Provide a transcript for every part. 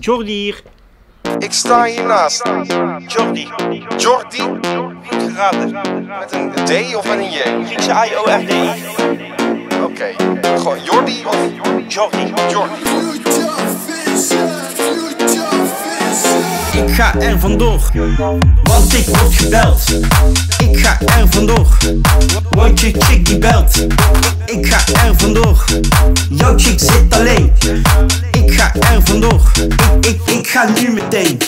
Jordi hier. Ik sta hiernaast. Jordi. Jordi Goed geraden. met een D of met een J? Griekse I-O-R-D-I. Oké. Gewoon Jordi of Jordi. Jordi? Ga er vandoor, want ik word gebeld. Ik ga er vandoor, want je chick die belt. Ik ga er vandoor, jouw chick zit alleen. Ik ga er vandoor, ik, ik, ik ga nu meteen.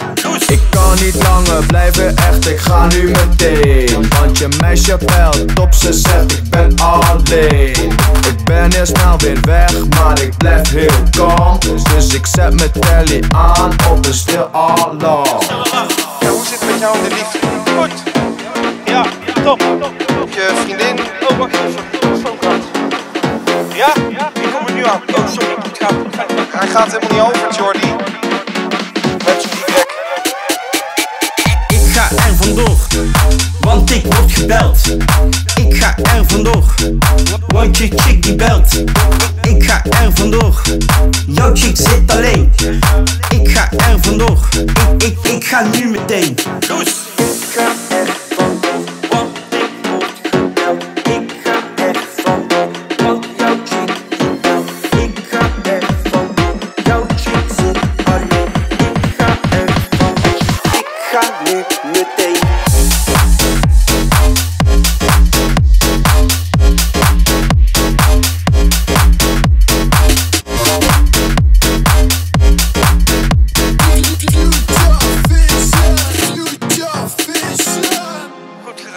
Ik kan niet langer blijven, echt, ik ga nu meteen. Want je meisje belt, op ze zegt, ik ben alleen. Ik ben heel snel weer weg, maar ik blijf heel kalm. Dus ik zet mijn telly aan op een stil alarm. Ja, hoe zit het met jou en de liefde? Goed. Ja, top. Heb je vriendin? Oh, wacht even. Ja? Ik kom er nu aan. Oh, sorry. Ik moet gaan. Hij gaat helemaal niet over, Jordi. Met zo'n Y. Ik ga er vandoor, want ik word gebeld. Ik ga er vandoor, want je chick die belt. Ik ga er vandoor, jouw chick zit alleen. Ik ga er vandoor, ik, ik, ik ga nu meteen. Loes!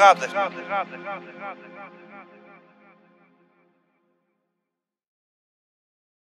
Goed geraden.